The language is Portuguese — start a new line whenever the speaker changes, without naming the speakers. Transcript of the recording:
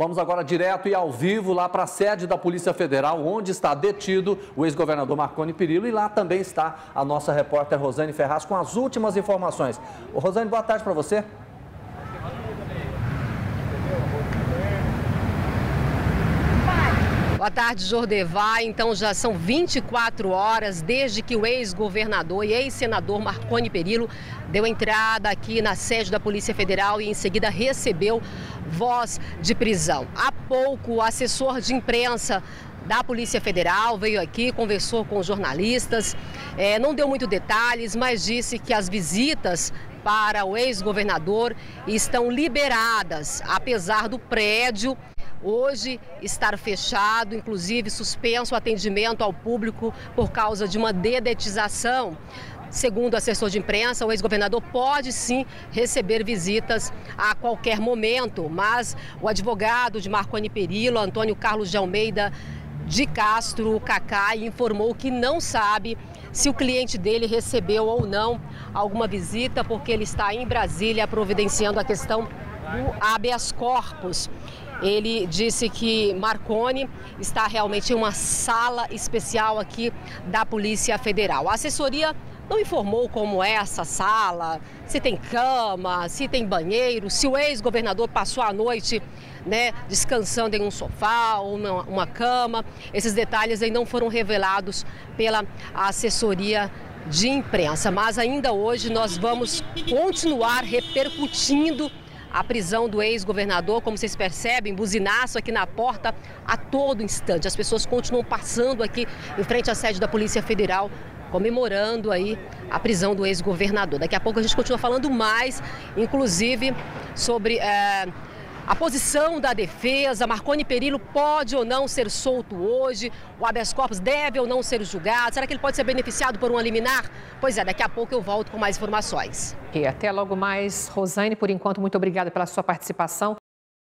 Vamos agora direto e ao vivo lá para a sede da Polícia Federal, onde está detido o ex-governador Marconi Perillo e lá também está a nossa repórter Rosane Ferraz com as últimas informações. Rosane, boa tarde para você.
Boa tarde, Jordevá. Então já são 24 horas desde que o ex-governador e ex-senador Marconi Perillo deu entrada aqui na sede da Polícia Federal e em seguida recebeu voz de prisão. Há pouco, o assessor de imprensa da Polícia Federal veio aqui, conversou com jornalistas, é, não deu muito detalhes, mas disse que as visitas para o ex-governador estão liberadas, apesar do prédio hoje estar fechado, inclusive suspenso o atendimento ao público por causa de uma dedetização. Segundo o assessor de imprensa, o ex-governador pode sim receber visitas a qualquer momento, mas o advogado de Marconi Perillo, Antônio Carlos de Almeida de Castro, Cacai, informou que não sabe se o cliente dele recebeu ou não alguma visita, porque ele está em Brasília providenciando a questão do habeas corpus. Ele disse que Marconi está realmente em uma sala especial aqui da Polícia Federal. A assessoria não informou como é essa sala, se tem cama, se tem banheiro, se o ex-governador passou a noite né, descansando em um sofá ou uma, uma cama. Esses detalhes aí não foram revelados pela assessoria de imprensa, mas ainda hoje nós vamos continuar repercutindo a prisão do ex-governador, como vocês percebem, buzinaço aqui na porta a todo instante. As pessoas continuam passando aqui em frente à sede da Polícia Federal, comemorando aí a prisão do ex-governador. Daqui a pouco a gente continua falando mais, inclusive sobre. É a posição da defesa, Marconi Perillo pode ou não ser solto hoje, o habeas corpus deve ou não ser julgado, será que ele pode ser beneficiado por um liminar? Pois é, daqui a pouco eu volto com mais informações.
E até logo mais, Rosane, por enquanto, muito obrigada pela sua participação.